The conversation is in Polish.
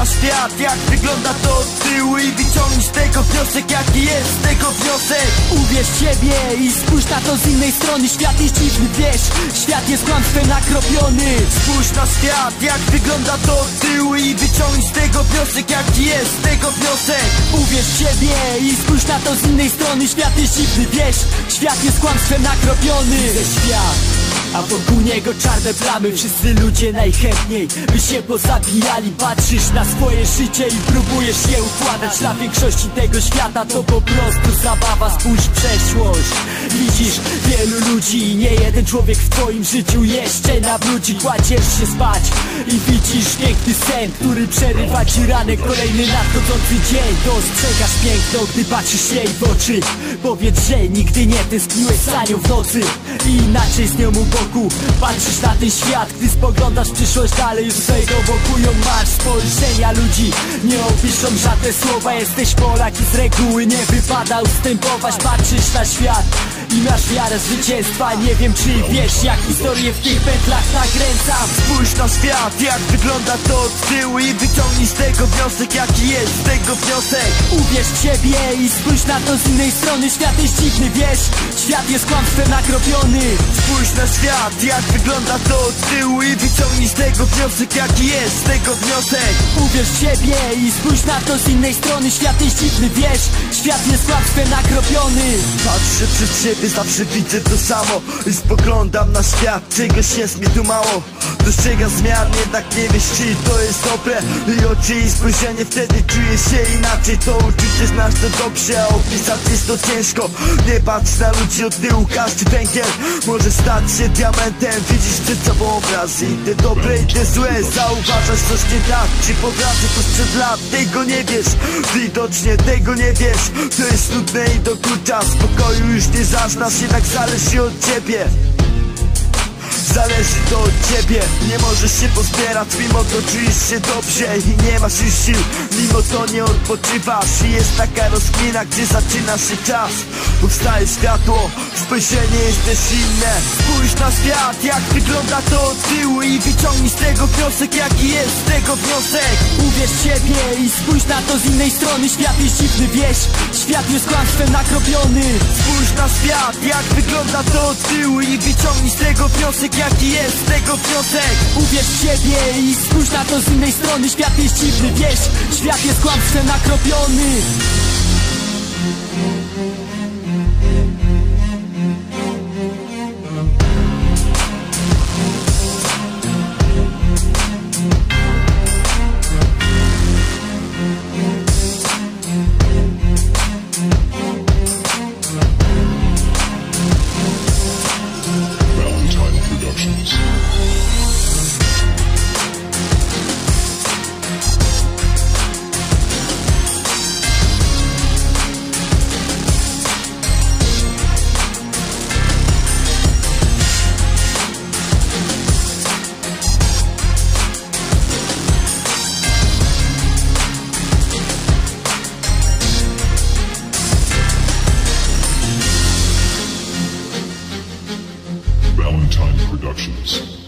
świat Jak wygląda to od tyłu I wyciągnij z tego wniosek Jaki jest z tego wniosek. Uwierz siebie i spójrz na to z innej strony Świat jest dziwny, wiesz, świat jest kłamstwem nakropiony Spójrz na świat Jak wygląda to od tyłu I wyciągnij z tego wniosek Jaki jest z tego wniosek. Uwierz siebie i spójrz na to z innej strony Świat jest dziwny, wiesz, świat jest kłamstwem nakropiony Ze świat a wokół niego czarne plamy Wszyscy ludzie najchętniej by się pozabijali. Patrzysz na swoje życie i próbujesz je układać. Dla większości tego świata to po prostu zabawa. Spójrz przeszłość. Widzisz wielu ludzi i nie jeden człowiek w twoim życiu jeszcze nabrudzi Kładziesz się spać i widzisz piękny sen Który przerywa ci ranek Kolejny nadchodzący dzień. Dostrzegasz piękno, gdy patrzysz jej w oczy. Powiedz, że nigdy nie tęskniłeś za nią w nocy. I inaczej z nią u Patrzysz na ten świat, gdy spoglądasz w przyszłość Dalej już swojego wokół ją masz Spojrzenia ludzi. Nie opiszą żadne słowa Jesteś Polak i z reguły nie wypada ustępować. Patrzysz na świat i masz wiarę zwycięstwa. Nie wiem czy wiesz jak historię w tych pętlach nakręcam. Spójrz na świat, jak wygląda to od tyłu I wyciągnij z tego wniosek, jaki jest z tego wniosek. Uwierz w siebie i spójrz na to z innej strony. Świat jest dziwny, wiesz, świat jest kłamstwem nakropiony Spójrz na świat, jak wygląda to od tyłu I wyciągnij z tego wniosek, jaki jest z tego wniosek. Uwierz w siebie i spójrz na to z innej strony. Świat jest dziwny, wiesz, świat jest kłamstwem nakropiony Patrzę przed siebie, zawsze widzę to samo. I spoglądam na świat, czegoś jest mi tu mało Dostrzegam zmian, jednak nie wiesz czy to jest dobre. I oczy i spojrzenie, wtedy czuję się inaczej. To uczucie znasz to dobrze, a opisać jest to ciężko. Nie patrz na ludzi od tyłu, każdy węgiel Może stać się diamentem, widzisz przed sobą obraz I te dobre i te złe, zauważasz coś nie tak Czy powraca to sprzed lat, tego nie wiesz Widocznie tego nie wiesz. To jest nudne i dokucza Spokoju już nie zaznasz, jednak zależy od ciebie Zależy to od ciebie. Nie możesz się pozbierać Mimo to czujesz się dobrze I nie masz już sił. Mimo to nie odpoczywasz I jest taka rozkmina Gdzie zaczyna się czas. Powstaje światło Spojrzenie jest też inne Spójrz na świat Jak wygląda to od tyłu I wyciągnij z tego wniosek Jaki jest z tego wniosek. Uwierz siebie i spójrz na to z innej strony. Świat jest dziwny, wiesz, świat jest kłamstwem nakropiony Spójrz na świat Jak wygląda to od tyłu I wyciągnij z tego wniosek Jaki jest z tego wniosek. Uwierz siebie i spójrz na to z innej strony. Świat jest dziwny, wiesz, świat jest kłamstwem nakropiony Productions.